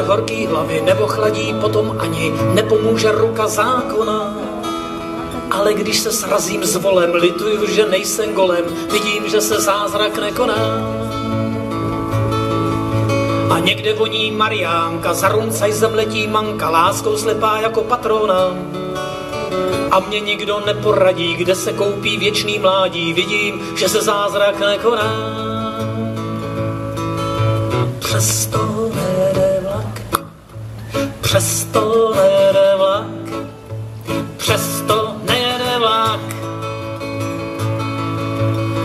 horký hlavy, nebo chladí potom ani nepomůže ruka zákona. Ale když se srazím s volem, lituju, že nejsem golem, vidím, že se zázrak nekoná. A někde voní Mariánka, zaruncaj zemletí manka, láskou slepá jako patrona. A mě nikdo neporadí, kde se koupí věčný mládí, vidím, že se zázrak nekoná. Přesto vlak, přesto nejde vlak, přesto nejede vlak.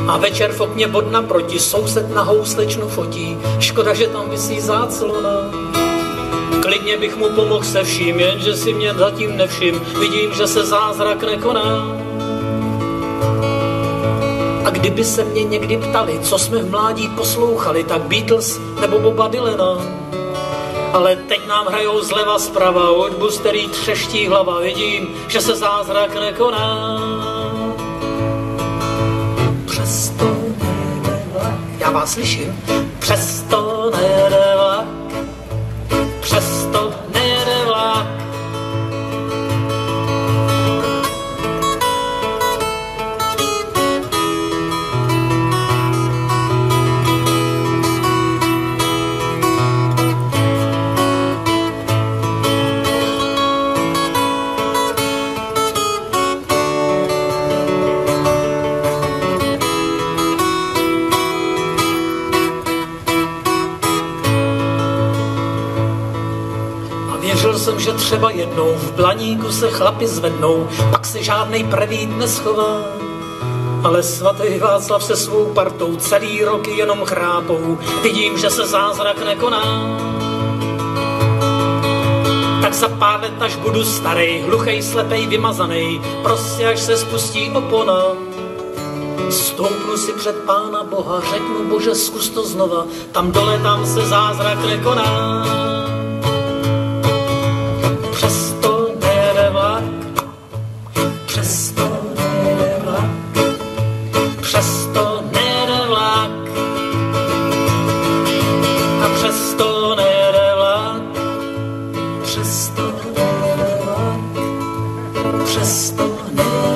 A večer v okně bod naproti, soused na houslečnu fotí, škoda, že tam vysí záclona. Klidně bych mu pomohl se vším, jenže si mě zatím nevšim, vidím, že se zázrak nekoná. A kdyby se mě někdy ptali, co jsme v mládí poslouchali, tak Beatles nebo Boba Dylana. Ale teď nám hrajou zleva zprava, hudbu, z který třeští hlava, vidím, že se zázrak nekoná. Přesto nejde vlak, já vás slyším, přesto nejde jsem, že třeba jednou v blaníku se chlapi zvednou, pak se žádnej prevít neschová. Ale svatý Václav se svou partou celý roky jenom chrápou, vidím, že se zázrak nekoná. Tak za pár let, až budu starý, hluchej, slepej, vymazaný, prostě až se spustí opona. Stoupnu si před Pána Boha, řeknu, Bože, zkus to znova, tam dole, tam se zázrak nekoná. przez to nie